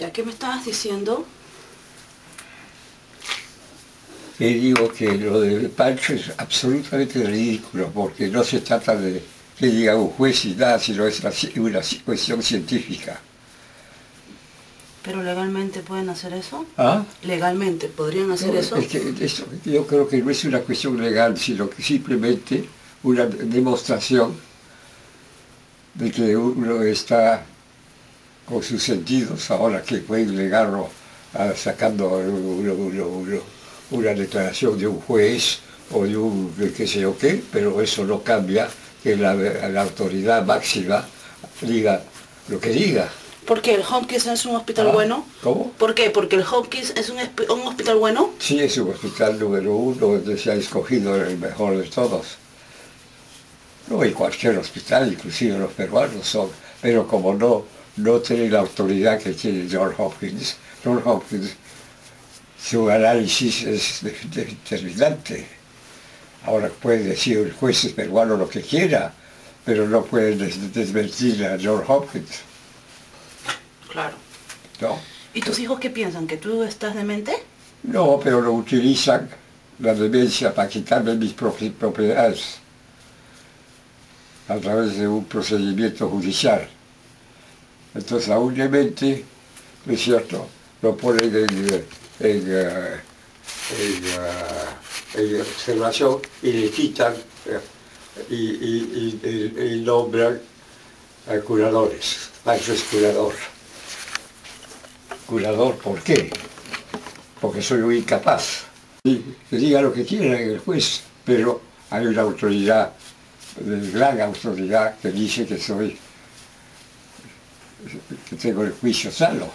¿Ya qué me estabas diciendo? Que digo que lo de Pancho es absolutamente ridículo, porque no se trata de que diga un juez y nada, sino es una, una cuestión científica. ¿Pero legalmente pueden hacer eso? ¿Ah? ¿Legalmente podrían hacer No, eso? es que eso, yo creo que no es una cuestión legal, sino que simplemente una demostración de que uno está con sus sentidos ahora que puede negarlo ah, sacando una declaración de un juez o de un de qué sé yo qué, pero eso no cambia que la, la autoridad máxima diga lo que diga. ¿Porque el Hopkins es un hospital Ah, bueno? ¿Cómo? ¿Por qué? ¿Porque el Hopkins es un, un hospital bueno? Sí, es un hospital número uno donde se ha escogido el mejor de todos. No, y cualquier hospital, inclusive los peruanos son, pero como no, no tiene la autoridad que tiene John Hopkins, John Hopkins, su análisis es de- de- determinante. Ahora puede decir el juez peruano lo que quiera, pero no puede des- desmentir a John Hopkins, Claro. ¿no? ¿Y tus hijos qué piensan? ¿Que tú estás demente? No, pero lo utilizan la demencia para quitarme mis propi- propiedades a través de un procedimiento judicial. Entonces a un demente, es cierto, lo ponen en, en, eh, en, eh, en observación y le quitan eh, y, nombran a curadores. Pancho es curador. Curador, ¿por qué? porque soy un incapaz. Que diga lo que quiera el juez, pero hay una autoridad, de gran autoridad, que dice que soy, tengo el juicio sano.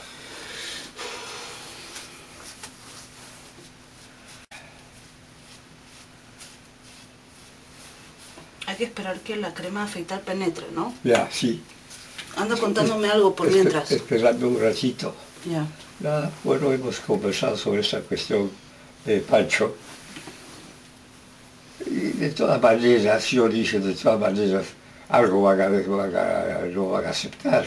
Hay que esperar que la crema de afeitar penetre, ¿no? Ya, sí. Anda contándome algo por Espe- mientras. Esperando un ratito. Ya. Nada, bueno, hemos conversado sobre esa cuestión de Pancho. Y de todas maneras, yo dije, de todas maneras, algo van a, van a- no van a aceptar.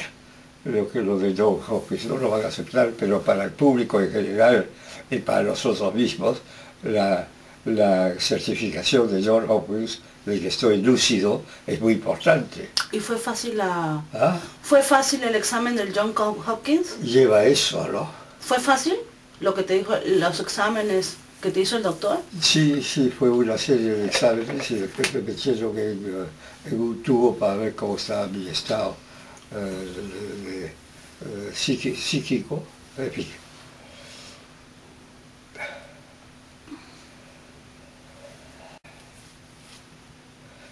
Lo que lo de John Hopkins no lo van a aceptar, pero para el público en general y para nosotros mismos, la, la certificación de John Hopkins de que estoy lúcido es muy importante. ¿Y fue fácil la... ¿ah? ¿Fue fácil el examen del John Hopkins? Lleva eso, ¿no? ¿Fue fácil lo que te dijo, los exámenes que te hizo el doctor? Sí, sí, fue una serie de exámenes y después me metieron en, en un tubo para ver cómo estaba mi estado eh, psíquico. En.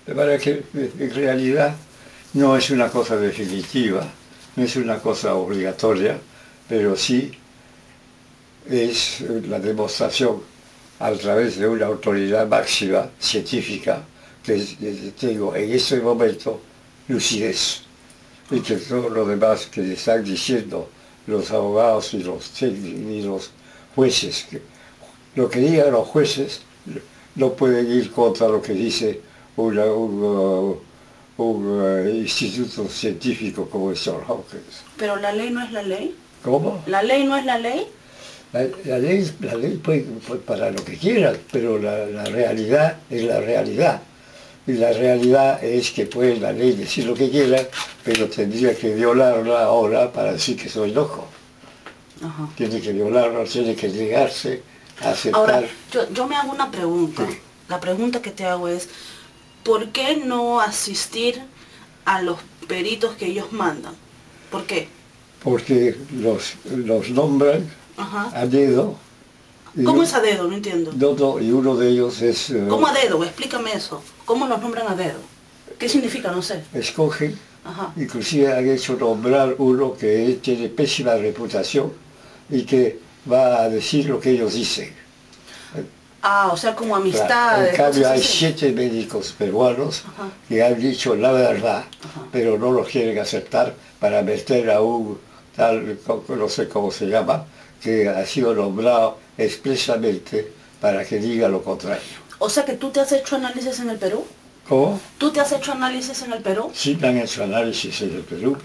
De manera que en realidad no es una cosa definitiva, no es una cosa obligatoria, pero sí es la demostración a través de una autoridad máxima científica que tengo en este momento lucidez y que todo lo demás que están diciendo los abogados y los, y los jueces, que lo que digan los jueces no pueden ir contra lo que dice una- un, uh, un, uh, instituto científico como el John Hopkins. Pero la ley no es la ley. ¿Cómo? ¿La ley no es la ley? La, la ley, la ley puede, puede para lo que quieran, pero la, la realidad es la realidad. Y la realidad es que puede la ley decir lo que quiera, pero tendría que violarla ahora para decir que soy loco. Ajá. Tiene que violarla, tiene que negarse a aceptar. Ahora, yo, yo me hago una pregunta. Sí. La pregunta que te hago es, ¿por qué no asistir a los peritos que ellos mandan? ¿Por qué? porque los, los nombran Ajá. a dedo. ¿Cómo es a dedo? No entiendo. no, no, y uno de ellos es... eh, ¿Cómo a dedo? Explícame eso. ¿Cómo los nombran a dedo? ¿Qué significa? No sé. escogen Ajá. Inclusive han hecho nombrar uno que tiene pésima reputación y que va a decir lo que ellos dicen. Ah, o sea, como Claro, amistades. En cambio hay siete médicos peruanos Ajá. que han dicho la verdad, Ajá. pero no lo quieren aceptar para meter a un tal, no sé cómo se llama, que ha sido nombrado expresamente para que diga lo contrario. O sea que tú te has hecho análisis en el Perú. ¿Cómo? ¿Tú te has hecho análisis en el Perú? Sí me han hecho análisis en el Perú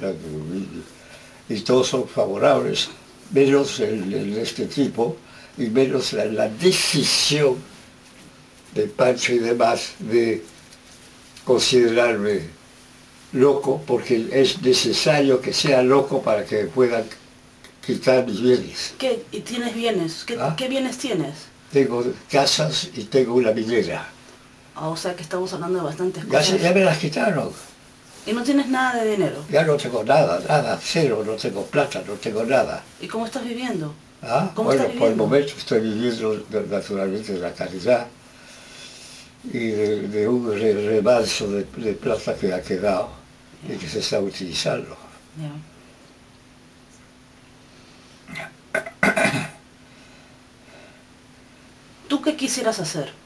y, todos son favorables. menos el, el de este tipo y menos la, la decisión de Pancho y demás de considerarme loco porque es necesario que sea loco para que puedan quitar mis bienes. ¿Qué? ¿Y tienes bienes? ¿Qué, ¿Ah? qué bienes tienes? Tengo casas y tengo una minera. Ah, o sea que estamos hablando de bastantes Ya, cosas. se- ya me las quitaron. Y no tienes nada de dinero. Ya no tengo nada, nada, cero, no tengo plata, no tengo nada. ¿Y cómo estás viviendo? ¿Ah? ¿Cómo bueno, estás por el momento estoy viviendo naturalmente de la caridad y de, de un re- rebalso de, de plata que ha quedado y que se está utilizando. ¿Tú qué quisieras hacer?